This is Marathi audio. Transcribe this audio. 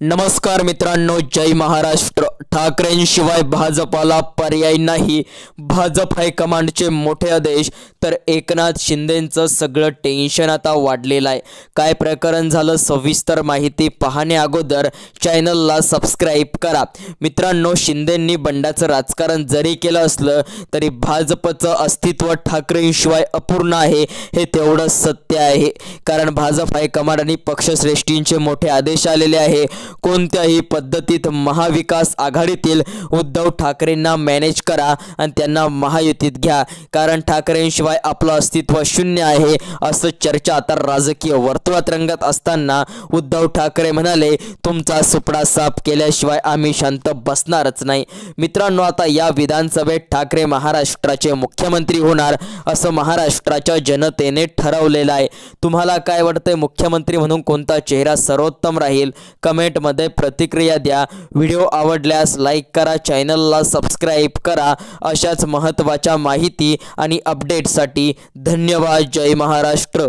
नमस्कार मित्रांनो जय महाराष्ट्र. ठाकरेंशिवाय भाजपाला पर्याय नाही. भाजप हायकमांडचे मोठे आदेश तर एकनाथ शिंदेंचं सगळं टेन्शन आता वाढलेलं आहे. काय प्रकरण झालं सविस्तर माहिती पाहणे अगोदर चॅनलला सबस्क्राईब करा. मित्रांनो शिंदेंनी बंडाचं राजकारण जरी केलं असलं तरी भाजपचं अस्तित्व ठाकरेंशिवाय अपूर्ण आहे हे तेवढं सत्य आहे. कारण भाजप हायकमांड आणि पक्षश्रेष्ठींचे मोठे आदेश आलेले आहे. कोणत्याही पद्धतीत महाविकास आघाडीतील उद्धव ठाकरेंना मॅनेज करा आणि त्यांना महायुतीत घ्या. कारण ठाकरेंशिवाय आपलं अस्तित्व शून्य आहे असं चर्चा आता राजकीय वर्तुळात रंगत असताना उद्धव ठाकरे म्हणाले तुमचा सुपडा साफ केल्याशिवाय आम्ही शांत बसणारच नाही. मित्रांनो आता या विधानसभेत ठाकरे महाराष्ट्राचे मुख्यमंत्री होणार असं महाराष्ट्राच्या जनतेने ठरवलेलं आहे. तुम्हाला काय वाटतंय? मुख्यमंत्री म्हणून कोणता चेहरा सर्वोत्तम राहील? कमेंटमध्ये प्रतिक्रिया द्या. व्हिडिओ आवडल्यास लाईक करा चॅनलला सबस्क्राईब करा. अशाच महत्त्वाच्या माहिती आणि अपडेटसाठी धन्यवाद. जय महाराष्ट्र.